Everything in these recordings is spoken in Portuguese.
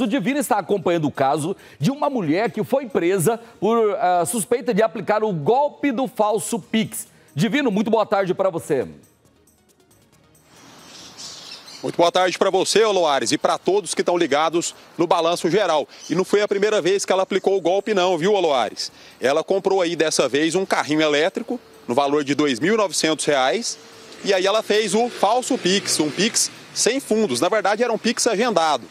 O Divino está acompanhando o caso de uma mulher que foi presa por uh, suspeita de aplicar o golpe do falso Pix. Divino, muito boa tarde para você. Muito boa tarde para você, Loares, e para todos que estão ligados no Balanço Geral. E não foi a primeira vez que ela aplicou o golpe não, viu, Loares? Ela comprou aí dessa vez um carrinho elétrico no valor de R$ 2.900 e aí ela fez o falso Pix, um Pix sem fundos. Na verdade, era um Pix agendado.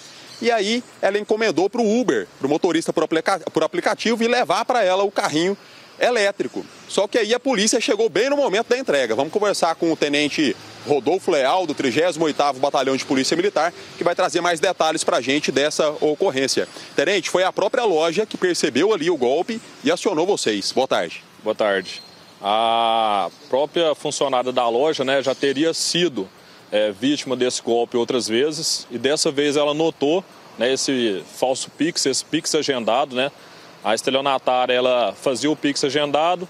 E aí ela encomendou para o Uber, para o motorista por, aplica por aplicativo, e levar para ela o carrinho elétrico. Só que aí a polícia chegou bem no momento da entrega. Vamos conversar com o tenente Rodolfo Leal, do 38º Batalhão de Polícia Militar, que vai trazer mais detalhes para a gente dessa ocorrência. Tenente, foi a própria loja que percebeu ali o golpe e acionou vocês. Boa tarde. Boa tarde. A própria funcionária da loja né, já teria sido é, vítima desse golpe outras vezes e dessa vez ela notou né, esse falso Pix, esse Pix agendado, né? A estelionatária ela fazia o Pix agendado,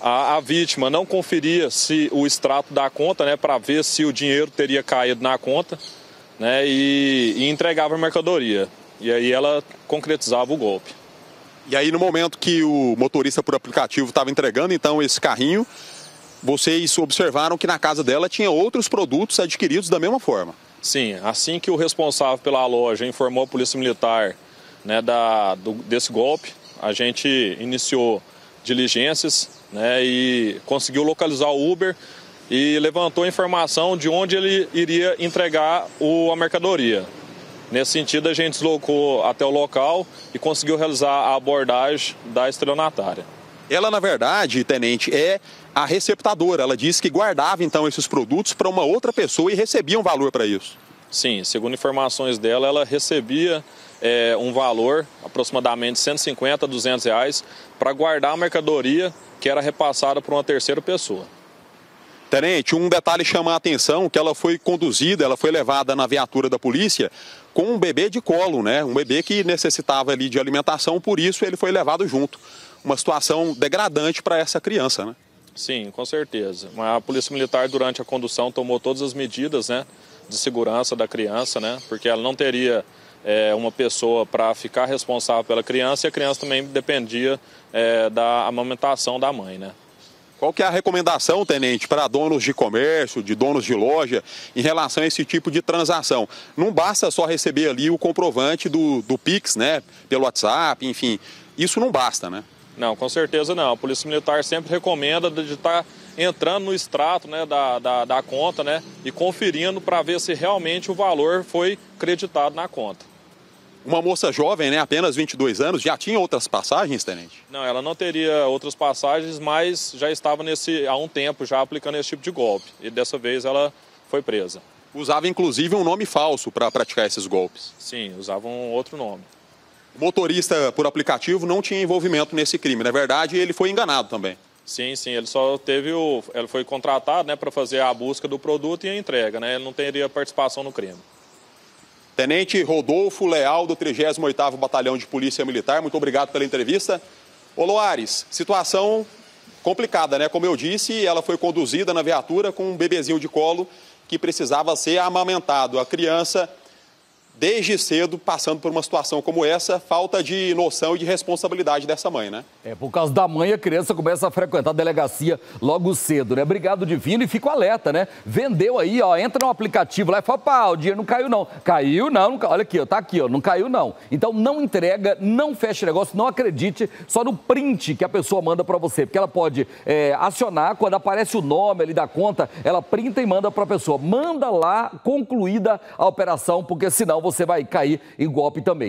a, a vítima não conferia se o extrato da conta, né, para ver se o dinheiro teria caído na conta, né, e, e entregava a mercadoria. E aí ela concretizava o golpe. E aí no momento que o motorista por aplicativo estava entregando então esse carrinho, vocês observaram que na casa dela tinha outros produtos adquiridos da mesma forma. Sim, assim que o responsável pela loja informou a Polícia Militar né, da, do, desse golpe, a gente iniciou diligências né, e conseguiu localizar o Uber e levantou a informação de onde ele iria entregar o, a mercadoria. Nesse sentido, a gente deslocou até o local e conseguiu realizar a abordagem da estelionatária. Ela, na verdade, tenente, é a receptadora. Ela disse que guardava então esses produtos para uma outra pessoa e recebia um valor para isso. Sim, segundo informações dela, ela recebia é, um valor, aproximadamente 150 a 200 reais, para guardar a mercadoria que era repassada por uma terceira pessoa. Tenente, um detalhe chama a atenção, que ela foi conduzida, ela foi levada na viatura da polícia com um bebê de colo, né? Um bebê que necessitava ali de alimentação, por isso ele foi levado junto uma situação degradante para essa criança, né? Sim, com certeza. A Polícia Militar, durante a condução, tomou todas as medidas né, de segurança da criança, né? Porque ela não teria é, uma pessoa para ficar responsável pela criança e a criança também dependia é, da amamentação da mãe, né? Qual que é a recomendação, tenente, para donos de comércio, de donos de loja, em relação a esse tipo de transação? Não basta só receber ali o comprovante do, do Pix, né? Pelo WhatsApp, enfim. Isso não basta, né? Não, com certeza não. A Polícia Militar sempre recomenda de estar tá entrando no extrato né, da, da, da conta né, e conferindo para ver se realmente o valor foi creditado na conta. Uma moça jovem, né, apenas 22 anos, já tinha outras passagens, tenente? Não, ela não teria outras passagens, mas já estava nesse há um tempo já aplicando esse tipo de golpe. E dessa vez ela foi presa. Usava inclusive um nome falso para praticar esses golpes. Sim, usava um outro nome. O motorista por aplicativo não tinha envolvimento nesse crime. Na verdade, ele foi enganado também. Sim, sim, ele só teve o. Ele foi contratado né, para fazer a busca do produto e a entrega, né? Ele não teria participação no crime. Tenente Rodolfo Leal, do 38º Batalhão de Polícia Militar, muito obrigado pela entrevista. Ô Loares, situação complicada, né? Como eu disse, ela foi conduzida na viatura com um bebezinho de colo que precisava ser amamentado. A criança desde cedo passando por uma situação como essa, falta de noção e de responsabilidade dessa mãe, né? É, por causa da mãe, a criança começa a frequentar a delegacia logo cedo, né? Obrigado, Divino, e fica alerta, né? Vendeu aí, ó, entra no aplicativo lá e fala, pá, o dinheiro não caiu não. Caiu não, não olha aqui, ó, tá aqui, ó, não caiu não. Então não entrega, não feche negócio, não acredite só no print que a pessoa manda para você, porque ela pode é, acionar, quando aparece o nome ali da conta, ela printa e manda para a pessoa. Manda lá, concluída a operação, porque senão você vai cair em golpe também.